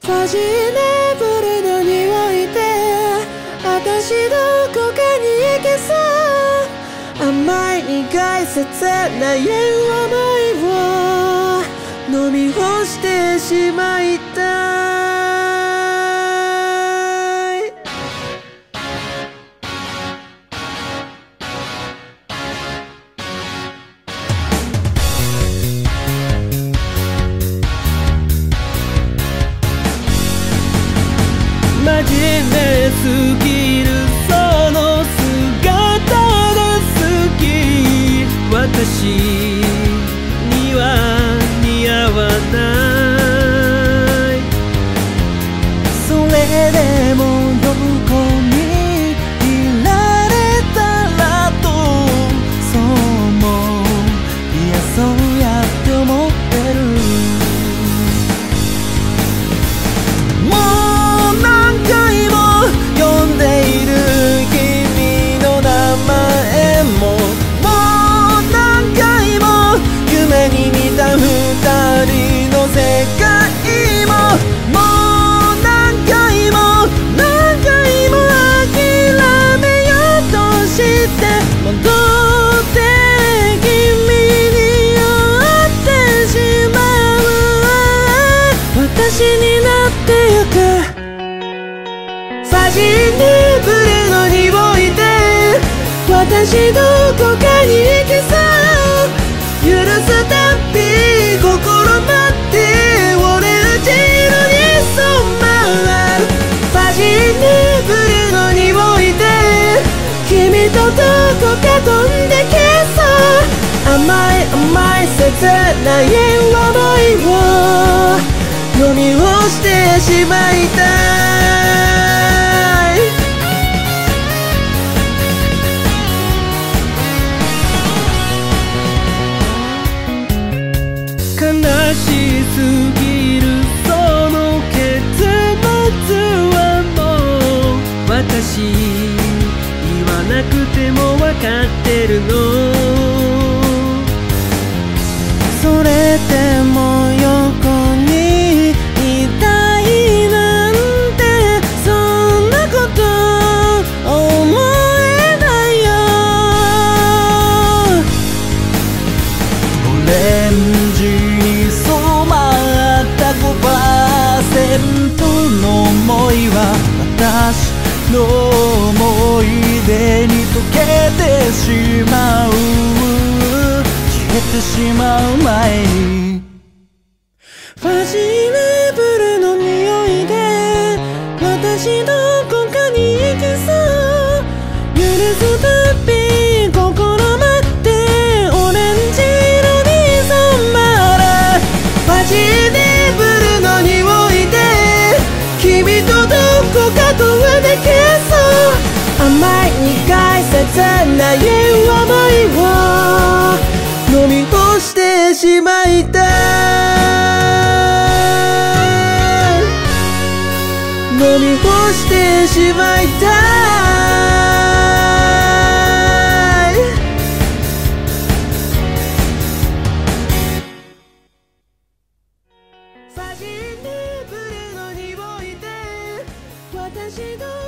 ファジーネブルの匂いで私どこかに行けそう。甘い苦い切ない思いを飲み干してしまいた次して戻って君に酔ってしまう。私になってゆく。ファジーネブルの匂いで私のとどこか飛んでけそう甘い甘い切ない想いを飲み干してしまいたいくても分かってるの。それでも横にいたいなんてそんなこと思えないよ。オレンジに染まった5%の想いは私しまう。消えてしまう前に。ファジーネブルの匂いで私どこかに行きそう。許すたしまいた飲み干してしまいたい。ファジーネブルの匂いで私ど